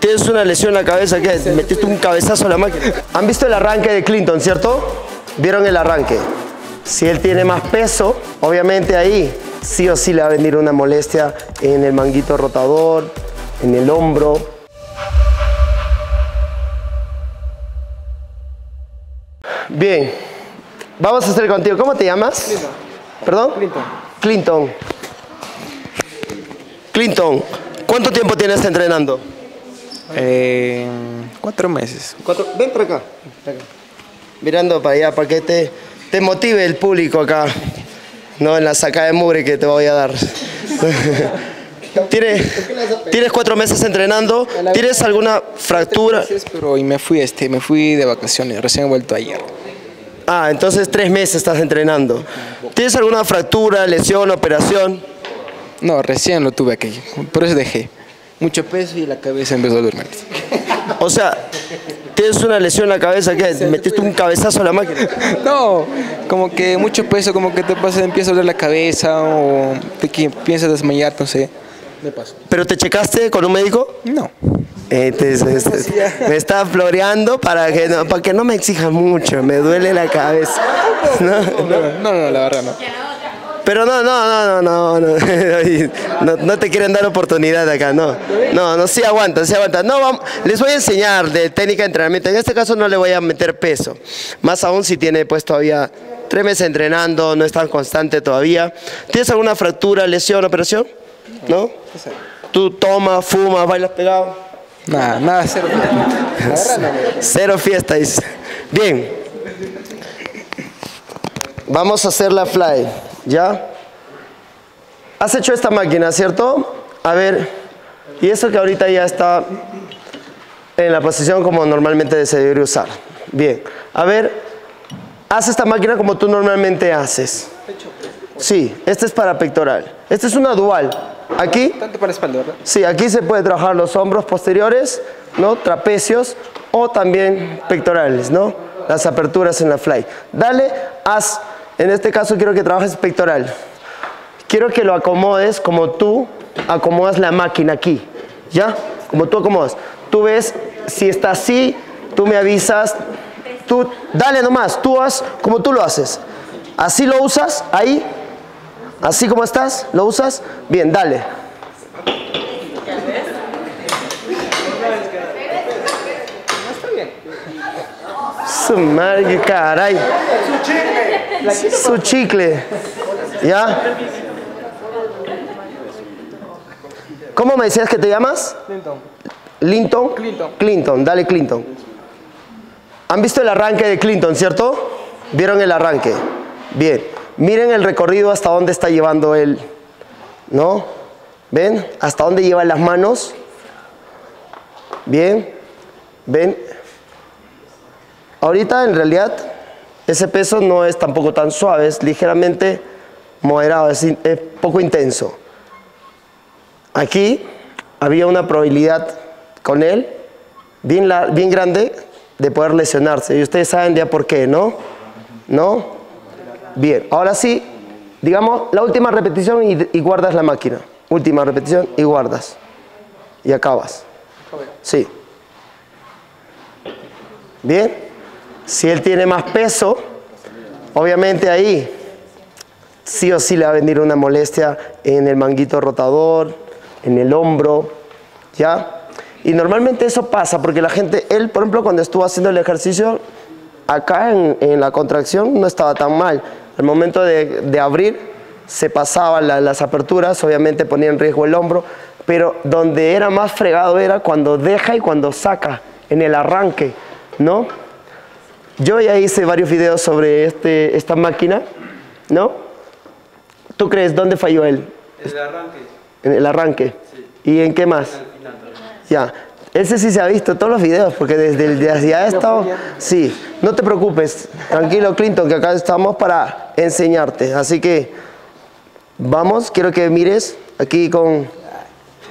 Tienes una lesión en la cabeza que metiste un cabezazo a la máquina. ¿Han visto el arranque de Clinton, cierto? ¿Vieron el arranque? Si él tiene más peso, obviamente ahí sí o sí le va a venir una molestia en el manguito rotador, en el hombro. Bien, vamos a hacer contigo. ¿Cómo te llamas? Clinton. ¿Perdón? Clinton. Clinton. Clinton, ¿cuánto tiempo tienes entrenando? Eh, cuatro meses. Cuatro. Ven para acá. Mirando para allá, para que te, te motive el público acá. No en la saca de mugre que te voy a dar. ¿Tienes, tienes cuatro meses entrenando. ¿Tienes alguna fractura? Pero y me fui este, me fui de vacaciones, recién he vuelto ayer. Ah, entonces tres meses estás entrenando. ¿Tienes alguna fractura, lesión, operación? No, recién lo tuve aquí, por eso dejé. Mucho peso y la cabeza empezó a dormir. O sea, tienes una lesión en la cabeza que metiste un cabezazo a la máquina. No, como que mucho peso, como que te pasa, empieza a doler la cabeza o te qui- piensas desmayar, no sé. Me pasó. ¿Pero te checaste con un médico? No. Eh, te- te- te- me está floreando para que, no, para que no me exijas mucho, me duele la cabeza. No, No, no, no, la verdad no. Pero no, no, no, no, no, no, no, no te quieren dar oportunidad acá, no. No, no, sí aguanta, sí aguanta. No, vamos, les voy a enseñar de técnica de entrenamiento. En este caso no le voy a meter peso. Más aún si tiene pues todavía tres meses entrenando, no es tan constante todavía. ¿Tienes alguna fractura, lesión, operación? ¿No? ¿Tú tomas, fumas, bailas pegado? Nada, nada, cero. No. Cero fiesta, dice. Bien. Vamos a hacer la fly, ¿ya? Has hecho esta máquina, ¿cierto? A ver, y eso que ahorita ya está en la posición como normalmente se debería usar. Bien, a ver, haz esta máquina como tú normalmente haces. Sí, este es para pectoral. Esta es una dual. Aquí Tanto para espalda, ¿verdad? Sí, aquí se puede trabajar los hombros posteriores, ¿no? Trapecios o también pectorales, ¿no? Las aperturas en la fly. Dale, haz. En este caso quiero que trabajes pectoral. Quiero que lo acomodes como tú acomodas la máquina aquí, ¿ya? Como tú acomodas. Tú ves, si está así, tú me avisas. Tú, dale nomás, tú haz como tú lo haces. Así lo usas, ahí, así como estás, lo usas. Bien, dale. Su madre, caray. Su chicle. ¿Ya? ¿Cómo me decías que te llamas? Clinton. Linton. Clinton. Clinton, dale Clinton. ¿Han visto el arranque de Clinton, cierto? ¿Vieron el arranque? Bien. Miren el recorrido hasta dónde está llevando él. ¿No? ¿Ven? ¿Hasta dónde lleva las manos? Bien. ¿Ven? Ahorita en realidad ese peso no es tampoco tan suave, es ligeramente moderado, es, in- es poco intenso. Aquí había una probabilidad con él bien, la- bien grande de poder lesionarse. Y ustedes saben ya por qué, ¿no? ¿No? Bien, ahora sí, digamos la última repetición y, y guardas la máquina. Última repetición y guardas. Y acabas. Sí. Bien. Si él tiene más peso, obviamente ahí sí o sí le va a venir una molestia en el manguito rotador, en el hombro, ¿ya? Y normalmente eso pasa porque la gente, él por ejemplo cuando estuvo haciendo el ejercicio, acá en, la contracción no estaba tan mal. Al momento de, abrir se pasaban la- las aperturas, obviamente ponía en riesgo el hombro, pero donde era más fregado era cuando deja y cuando saca, en el arranque, ¿no? Yo ya hice varios videos sobre este, esta máquina, ¿no? ¿Tú crees dónde falló él? El arranque, En el arranque. ¿Y en qué más? al final también. Ya. Ese sí se ha visto todos los videos, porque desde el día ya ha estado. Sí, no te preocupes. Tranquilo, Clinton, que acá estamos para enseñarte. Así que vamos, quiero que mires aquí con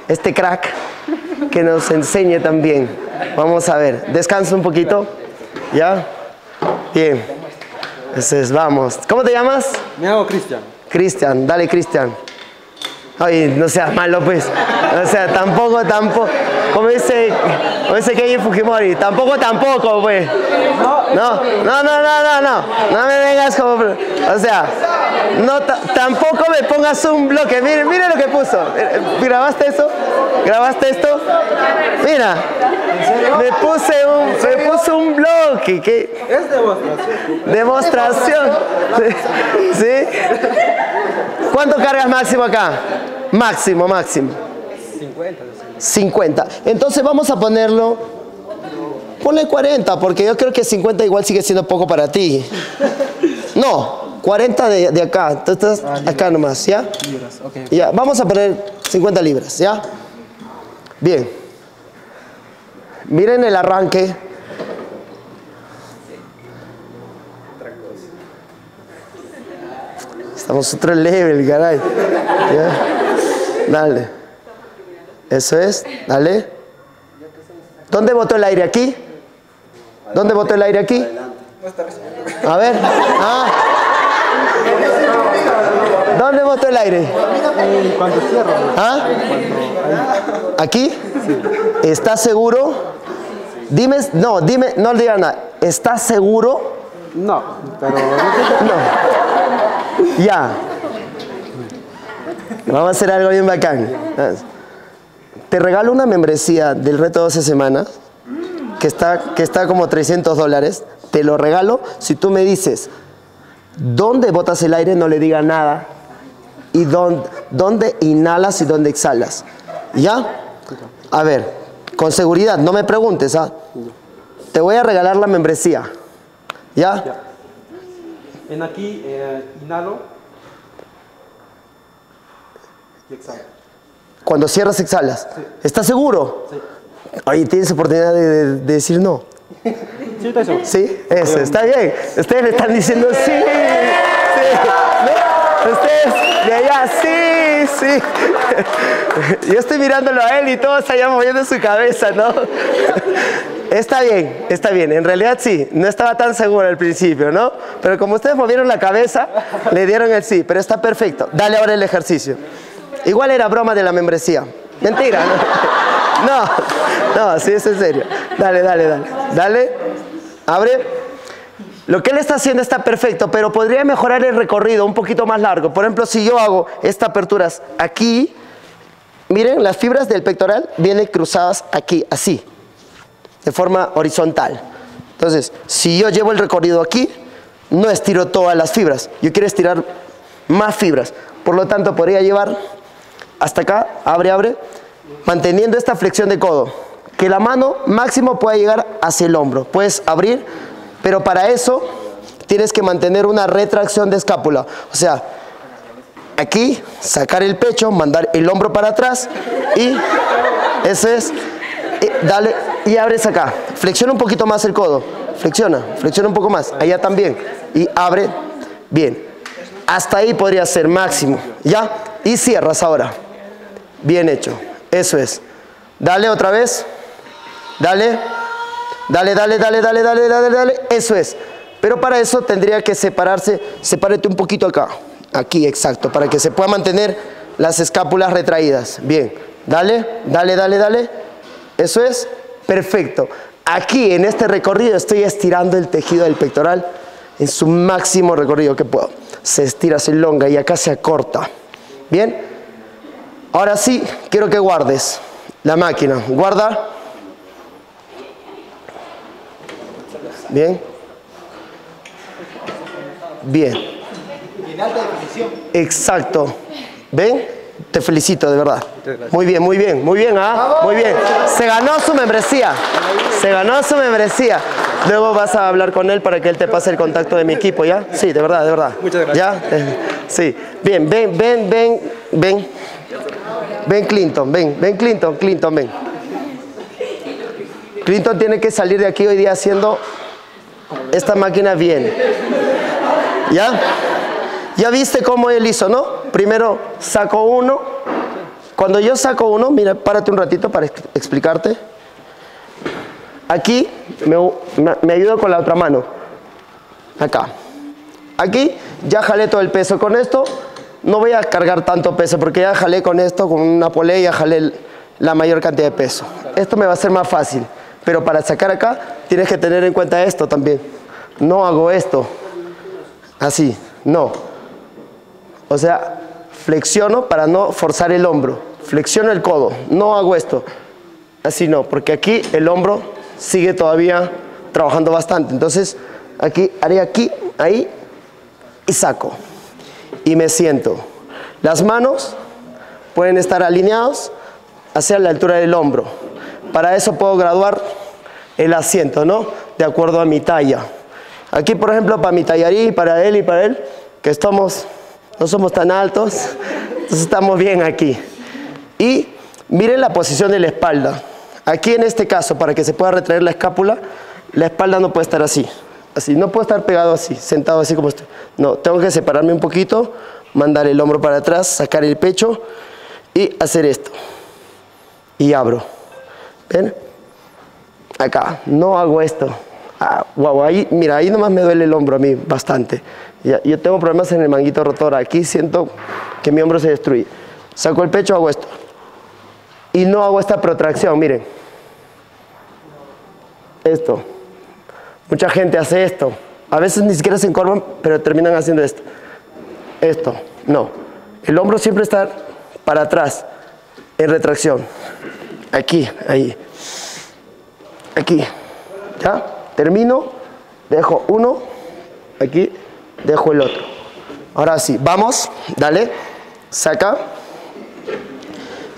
este crack que nos enseñe también. Vamos a ver. Descansa un poquito. ¿Ya? Bien. Ese es, vamos. ¿Cómo te llamas? Me hago Cristian. Cristian, dale Cristian. Ay, no seas malo pues. O sea, tampoco, tampoco. Como dice, como dice Kenji Fujimori, tampoco, tampoco, pues. No, no, no, no, no, no. No me vengas como. O sea, no, tampoco me pongas un bloque. Mire, mire lo que puso. Eh, ¿Grabaste eso? ¿Grabaste esto? Mira, me puse un, me puse un bloque. ¿qué? Es demostración. Demostración. ¿Sí? ¿Cuánto cargas máximo acá? Máximo, máximo. 50. 50. Entonces vamos a ponerlo, ponle 40, porque yo creo que 50 igual sigue siendo poco para ti. No, 40 de, acá, tú estás acá nomás, ¿ya? Libras, Ya, vamos a poner 50 libras, ¿ya? Bien. Miren el arranque. Estamos otro level, caray. Dale. Eso es, dale. ¿Dónde botó el aire? ¿Aquí? ¿Dónde botó el aire aquí? A ver. Ah. ¿Dónde botó el aire? Cuando cierro. ¿Ah? ¿Aquí? ¿Estás seguro? Dime, no, dime, no le digas nada. ¿Estás seguro? No, pero... No. Ya. Vamos a hacer algo bien bacán te regalo una membresía del reto 12 semanas, que está, que está como 300 dólares, te lo regalo si tú me dices, ¿dónde botas el aire? No le diga nada. ¿Y dónde, dónde inhalas y dónde exhalas? ¿Ya? A ver, con seguridad, no me preguntes, ¿ah? Te voy a regalar la membresía. ¿Ya? En aquí, eh, inhalo y exhalo. Cuando cierras, exhalas. ¿Estás seguro? Sí. Oye, tienes oportunidad de, decir no. Sí, está eso. Sí, eso, está bien. Ustedes le están diciendo sí, sí. Ustedes de allá, sí, sí. Yo estoy mirándolo a él y todos allá moviendo su cabeza, ¿no? Está bien, está bien. En realidad sí, no estaba tan seguro al principio, ¿no? Pero como ustedes movieron la cabeza, le dieron el sí, pero está perfecto. Dale ahora el ejercicio. Igual era broma de la membresía. Mentira, ¿no? No, sí es en serio. Dale, dale, dale. Dale. Abre. Lo que él está haciendo está perfecto, pero podría mejorar el recorrido un poquito más largo. Por ejemplo, si yo hago esta apertura aquí, miren, las fibras del pectoral vienen cruzadas aquí, así, de forma horizontal. Entonces, si yo llevo el recorrido aquí, no estiro todas las fibras. Yo quiero estirar más fibras. Por lo tanto, podría llevar hasta acá, abre, abre, manteniendo esta flexión de codo. Que la mano máximo pueda llegar hacia el hombro. Puedes abrir, pero para eso tienes que mantener una retracción de escápula. O sea, aquí, sacar el pecho, mandar el hombro para atrás y ese es, y dale y abres acá. Flexiona un poquito más el codo. Flexiona, flexiona un poco más. Allá también. Y abre. Bien. Hasta ahí podría ser máximo. ¿Ya? Y cierras ahora. Bien hecho. Eso es. Dale otra vez. Dale. Dale, dale, dale, dale, dale, dale, dale. Eso es. Pero para eso tendría que separarse. Sepárate un poquito acá. Aquí, exacto. Para que se pueda mantener las escápulas retraídas. Bien. Dale, dale, dale, dale. Eso es. Perfecto. Aquí, en este recorrido, estoy estirando el tejido del pectoral en su máximo recorrido que puedo. Se estira, se elonga y acá se acorta. Bien. Ahora sí, quiero que guardes la máquina. Guarda. Bien. Bien. Exacto. ¿Ven? Te felicito, de verdad. Muy bien, muy bien, muy bien, ¿ah? Muy bien. Se ganó su membresía. Se ganó su membresía. Luego vas a hablar con él para que él te pase el contacto de mi equipo, ¿ya? Sí, de verdad, de verdad. Muchas gracias. ¿Ya? Sí. Bien, ven, ven, ven, ven. Ven Clinton, ven, ven Clinton, Clinton, ven. Clinton tiene que salir de aquí hoy día haciendo esta máquina bien. ¿Ya? Ya viste cómo él hizo, ¿no? Primero saco uno. Cuando yo saco uno, mira, párate un ratito para explicarte. Aquí me, me ayudo con la otra mano. Acá. Aquí ya jalé todo el peso con esto no voy a cargar tanto peso porque ya jalé con esto, con una polea, jalé la mayor cantidad de peso. Esto me va a ser más fácil, pero para sacar acá tienes que tener en cuenta esto también. No hago esto, así, no. O sea, flexiono para no forzar el hombro, flexiono el codo, no hago esto. Así no, porque aquí el hombro sigue todavía trabajando bastante. Entonces, aquí haré aquí, ahí y saco. Y me siento. Las manos pueden estar alineados hacia la altura del hombro. Para eso puedo graduar el asiento, ¿no? De acuerdo a mi talla. Aquí, por ejemplo, para mi tallarí, para él y para él, que estamos, no somos tan altos, entonces estamos bien aquí. Y miren la posición de la espalda. Aquí en este caso, para que se pueda retraer la escápula, la espalda no puede estar así. Así, no puedo estar pegado así, sentado así como estoy. No, tengo que separarme un poquito, mandar el hombro para atrás, sacar el pecho y hacer esto. Y abro. ¿Ven? Acá, no hago esto. Ah, wow, ahí, mira, ahí nomás me duele el hombro a mí bastante. Yo tengo problemas en el manguito rotor. Aquí siento que mi hombro se destruye. Saco el pecho, hago esto. Y no hago esta protracción, miren. Esto. Mucha gente hace esto. A veces ni siquiera se encorvan, pero terminan haciendo esto. Esto. No. El hombro siempre está para atrás, en retracción. Aquí, ahí. Aquí. ¿Ya? Termino, dejo uno, aquí, dejo el otro. Ahora sí, vamos, dale, saca.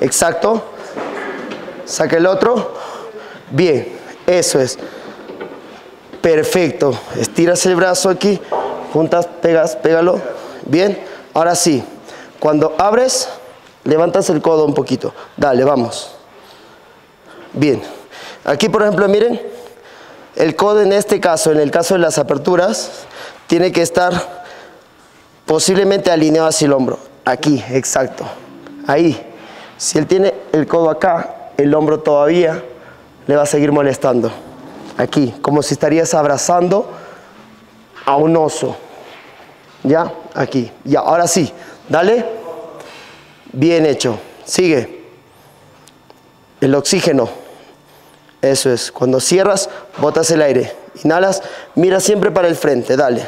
Exacto. Saca el otro. Bien, eso es. Perfecto. Estiras el brazo aquí, juntas, pegas, pégalo. Bien. Ahora sí, cuando abres, levantas el codo un poquito. Dale, vamos. Bien. Aquí, por ejemplo, miren, el codo en este caso, en el caso de las aperturas, tiene que estar posiblemente alineado hacia el hombro. Aquí, exacto. Ahí. Si él tiene el codo acá, el hombro todavía le va a seguir molestando. Aquí, como si estarías abrazando a un oso. ¿Ya? Aquí. Ya, ahora sí. Dale. Bien hecho. Sigue. El oxígeno. Eso es. Cuando cierras, botas el aire. Inhalas, mira siempre para el frente. Dale.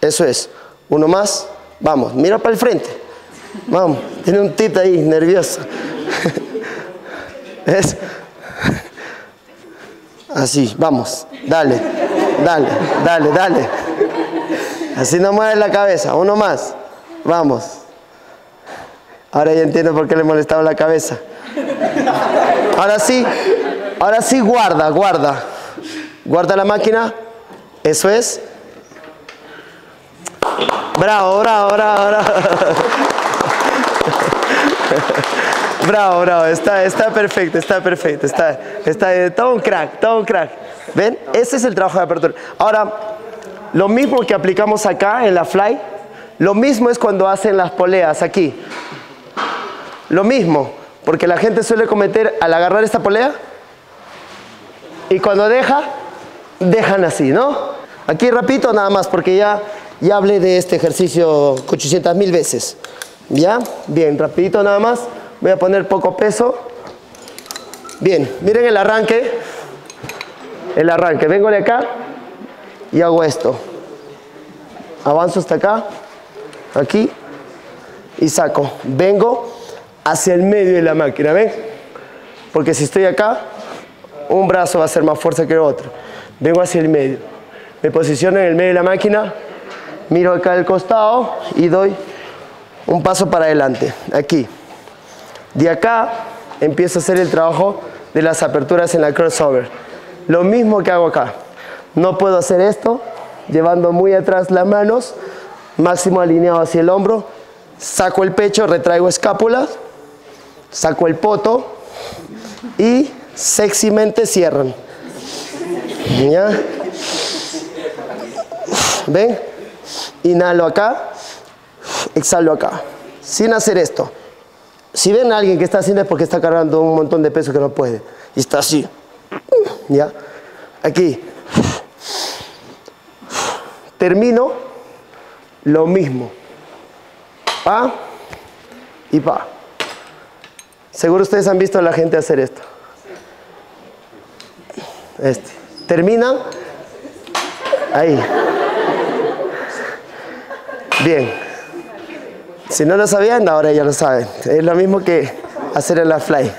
Eso es. Uno más. Vamos, mira para el frente. Vamos. Tiene un tip ahí, nervioso. ¿Ves? Así, vamos. Dale, dale, dale, dale. Así no mueves la cabeza. Uno más. Vamos. Ahora ya entiendo por qué le molestaba la cabeza. Ahora sí, ahora sí guarda, guarda. Guarda la máquina. Eso es. Bravo, bravo, bravo, bravo. Bravo, bravo, está, está perfecto, está perfecto, está, está todo un crack, todo un crack. ¿Ven? Ese es el trabajo de apertura. Ahora, lo mismo que aplicamos acá en la fly, lo mismo es cuando hacen las poleas aquí. Lo mismo, porque la gente suele cometer al agarrar esta polea y cuando deja, dejan así, ¿no? Aquí repito nada más porque ya, ya hablé de este ejercicio 800 mil veces. ¿Ya? Bien, rapidito nada más. Voy a poner poco peso. Bien, miren el arranque. El arranque. Vengo de acá y hago esto. Avanzo hasta acá, aquí y saco. Vengo hacia el medio de la máquina, ¿ven? Porque si estoy acá, un brazo va a ser más fuerte que el otro. Vengo hacia el medio. Me posiciono en el medio de la máquina, miro acá al costado y doy un paso para adelante, aquí. De acá empiezo a hacer el trabajo de las aperturas en la crossover. Lo mismo que hago acá. No puedo hacer esto llevando muy atrás las manos, máximo alineado hacia el hombro, saco el pecho, retraigo escápula, saco el poto y sexymente cierran. ¿Ya? ¿Ven? Inhalo acá, exhalo acá, sin hacer esto. Si ven a alguien que está haciendo es porque está cargando un montón de peso que no puede. Y está así. ¿Ya? Aquí. Termino lo mismo. Pa y pa. Seguro ustedes han visto a la gente hacer esto. Este. Terminan. Ahí. Bien. Si no lo sabían, ahora ya lo saben. Es lo mismo que hacer en la fly.